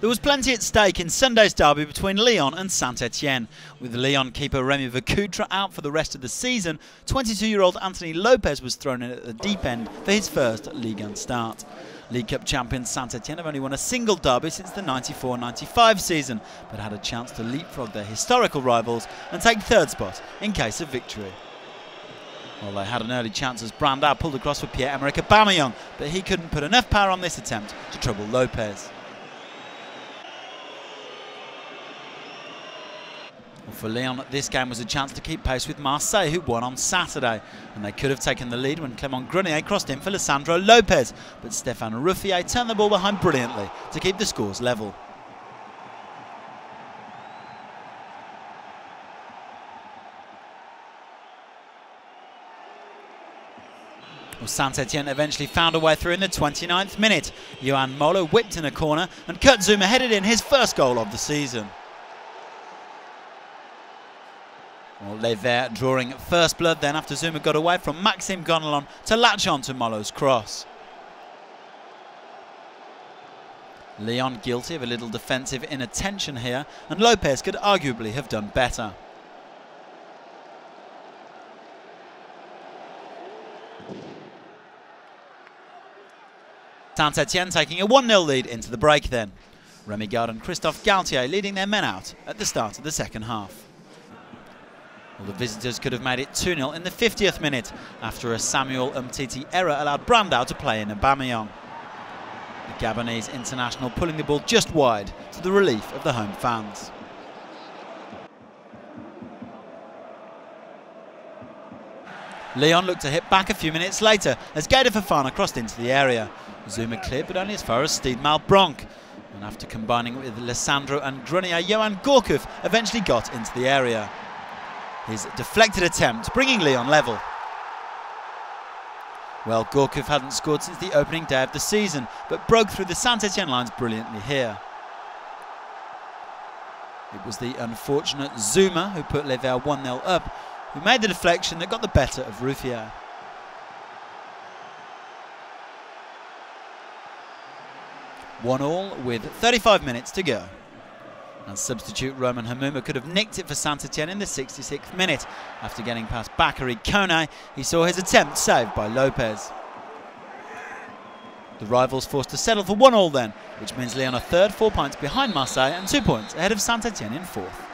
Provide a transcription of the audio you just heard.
There was plenty at stake in Sunday's derby between Lyon and Saint-Etienne. With Lyon keeper Remy Vercoutre out for the rest of the season, 22-year-old Anthony Lopes was thrown in at the deep end for his first Ligue 1 start. League Cup champions Saint-Etienne have only won a single derby since the 94-95 season, but had a chance to leapfrog their historical rivals and take third spot in case of victory. Well, they had an early chance as Brandao pulled across for Pierre-Emerick Aubameyang, but he couldn't put enough power on this attempt to trouble Lopes. Well, for Lyon, this game was a chance to keep pace with Marseille, who won on Saturday. And they could have taken the lead when Clement Grenier crossed in for Lisandro Lopez. But Stéphane Ruffier turned the ball behind brilliantly to keep the scores level. Well, Saint-Etienne eventually found a way through in the 29th minute. Yohan Mollo whipped in a corner and Kurt Zouma headed in his first goal of the season. Well, Les Verts drawing first blood then after Zouma got away from Maxime Gonalons to latch on to Mollo's cross. Lyon guilty of a little defensive inattention here, and Lopes could arguably have done better. Saint-Etienne taking a 1-0 lead into the break then. Remy Garde and Christophe Galtier leading their men out at the start of the second half. Well, the visitors could have made it 2-0 in the 50th minute after a Samuel Umtiti error allowed Brandao to play in Aubameyang. The Gabonese international pulling the ball just wide to the relief of the home fans. Lyon looked to hit back a few minutes later as Gueïda Fofana crossed into the area. Zouma cleared but only as far as Steed Malbranque. And after combining with Lisandro and Grenier, Yoann Gourcuff eventually got into the area his deflected attempt, bringing Lyon level. Well, Gourcuff hadn't scored since the opening day of the season, but broke through the Saint-Etienne lines brilliantly here. It was the unfortunate Zouma who put Les Verts 1-0 up, who made the deflection that got the better of Ruffier. One all with 35 minutes to go. And substitute Romain Hamouma could have nicked it for Saint-Etienne in the 66th minute. After getting past Bakary Kone, he saw his attempt saved by Lopes. The rivals forced to settle for one all then, which means Lyon are third, four points behind Marseille and two points ahead of Saint-Etienne in fourth.